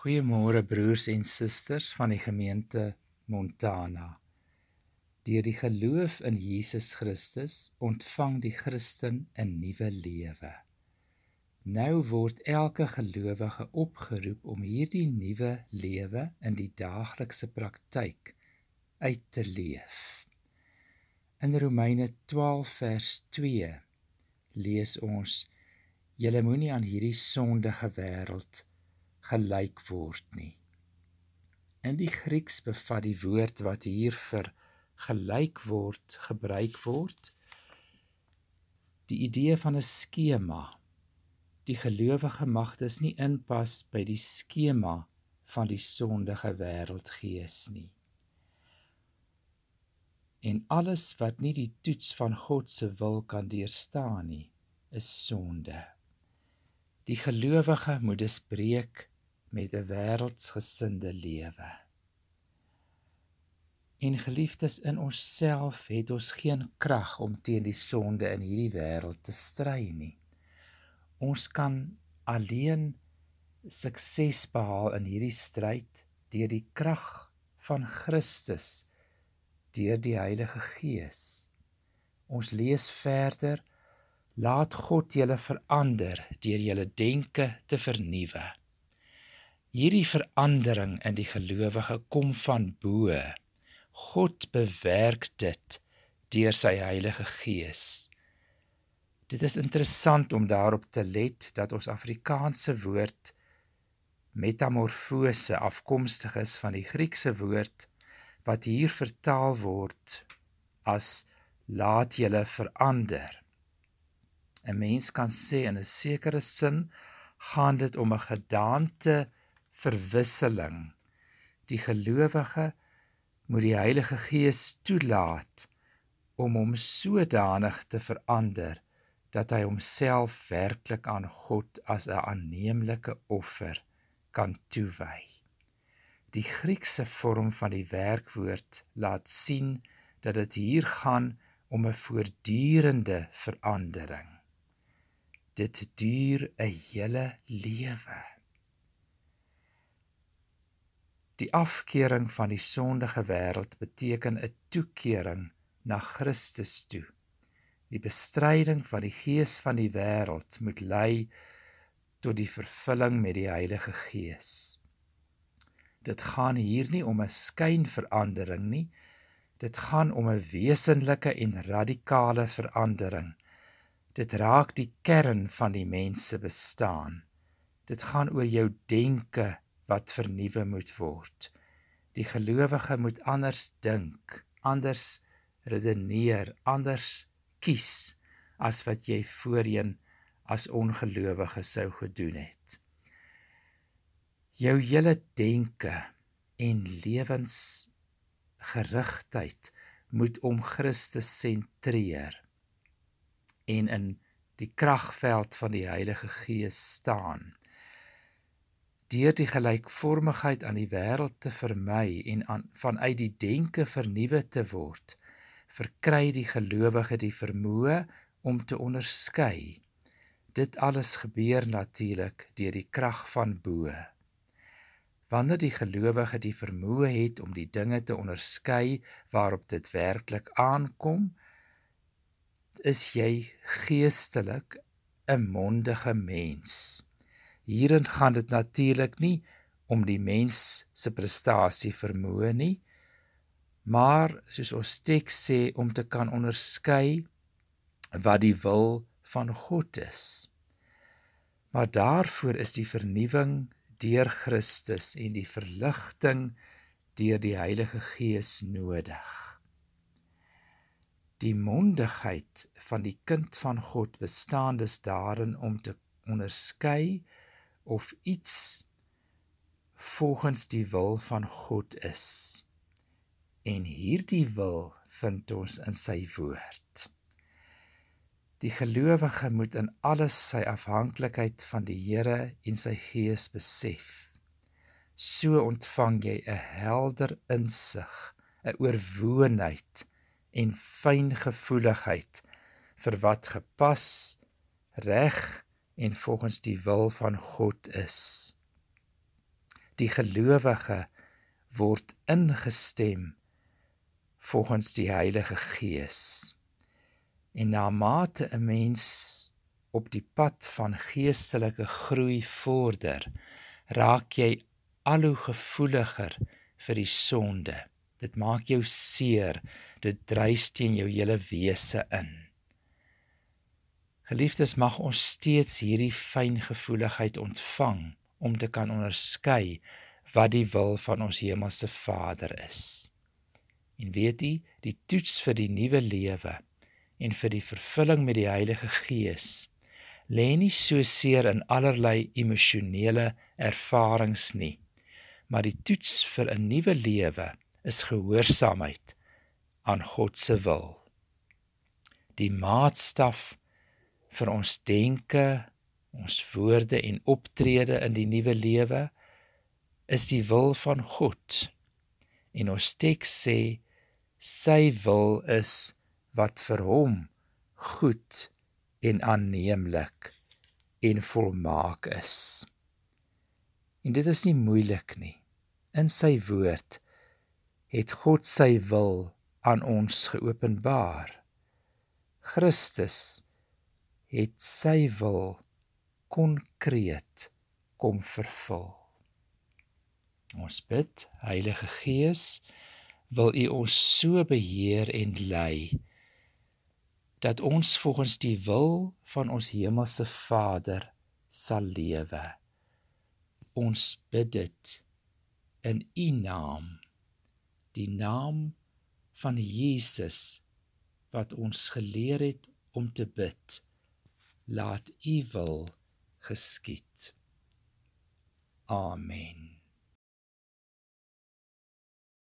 Goeiemôre broers en susters van die gemeente Montana. Deur die geloof in Jesus Christus ontvang die Christen 'n nuwe lewe. Nou word elke gelowige opgeroep om hierdie nuwe lewe in die daaglikse praktyk uit te leef. In Romeine 12 vers 2 lees ons: Julle moenie aan hierdie sondige wêreld gelyk word nie. In die Grieks bevat die woord wat hier vir gelyk word gebruik word die idee van 'n skema. Die gelowige mag dus nie inpas by die skema van die sondige wêreldgees nie. En alles wat nie die toets van God se wil kan deurstaan nie, is sonde. Die gelowige moet dus breek met 'n wêreldsgesinde lewe. En geliefdes in onsself het ons geen krag om teen die sonde in hierdie wêreld te stry nie. Ons kan alleen sukses behaal in hierdie stryd deur die krag van Christus deur die Heilige Gees. Ons lees verder: Laat God julle verander deur julle denke te vernuwe. Hierdie verandering in die gelowige kom van bo. God bewerk dit deur sy Heilige Gees. Dit is interessant om daarop te let dat ons Afrikaanse woord metamorfose afkomstig is van die Griekse woord wat hier vertaal word as laat julle verander. 'n Mens kan sê in 'n sekere sin gaan dit om 'n gedaante verwisseling. Die gelowige moet die Heilige Gees toelaat om hom sodanig te verander dat hy homself werklik aan God as 'n aanneemlike offer kan toewy. Die Griekse vorm van die werkwoord laat sien dat dit hier gaan om 'n voortdurende verandering. Dit duur 'n hele lewe. Die afkering van die sondige wêreld beteken 'n toekering na Christus toe. Die bestryding van die gees van die wêreld moet lei tot die vervulling met die Heilige Gees. Dit gaan hier nie om 'n skynverandering nie. Dit gaan om 'n wesenlike en radikale verandering. Dit raak die kern van die mens se bestaan. Dit gaan oor jou denke wat vernuwe moet word. Die gelowige moet anders dink, anders redeneer, anders kies as wat jy voorheen as ongelowige sou gedoen het. Jou hele denke en lewensgerigtheid moet om Christus sentreer en in die kragveld van die Heilige Gees staan deur die gelykvormigheid aan die wêreld te vermy en aan vanuit die denke vernuwe te word verkry die gelowige die vermoë om te onderskei. Dit alles gebeur natuurlik deur die krag van bo. Wanneer die gelowige die vermoë het om die dinge te onderskei waarop dit werklik aankom is jy geestelik 'n mondige mens Hierin gaan dit natuurlik nie om die mens se prestasie vermoë nie, maar soos ons teks sê om te kan onderskei wat die wil van God is. Maar daarvoor is die vernuwing deur Christus en die verligting deur die Heilige Gees nodig. Die mondigheid van die kind van God bestaan dus daarin om te onderskei of iets volgens die wil van God is. En hierdie wil vind ons in sy woord. Die gelowige moet in alles sy afhanklikheid van die Here en sy Gees besef. So ontvang jy 'n helder insig, 'n oorwoonheid en fyngevoeligheid vir wat gepas, reg en volgens die wil van God is. die gelowige word ingestem volgens die Heilige Gees. En na mate 'n mens op die pad van geestelike groei vorder, raak jy al hoe gevoeliger vir die sonde. Dit maak jou seer, dit dryf teen jou hele wese in. Geliefdes, mag ons steeds hierdie fyngevoeligheid ontvang om te kan onderskei wat die wil van ons hemelse Vader is. En weet u, die toets vir die nuwe lewe en vir die vervulling met die Heilige Gees lê nie so seer in allerlei emosionele ervarings nie, maar die toets vir 'n nuwe lewe is gehoorsaamheid aan God se wil. Die maatstaf vir ons denke, ons woorde en optrede in die nuwe lewe is die wil van God. En ons teks sê sy wil is wat vir hom goed en aanneemlik en volmaak is. En dit is nie moeilik nie. In sy woord het God sy wil aan ons geopenbaar. Christus het sy wil konkreet kom vervul. Ons bid, Heilige Gees, wil U ons so beheer en lei dat ons volgens die wil van ons hemelse Vader sal lewe. Ons bid dit in U naam, die naam van Jesus wat ons geleer het om te bid. Laat U wil geskied. Amen.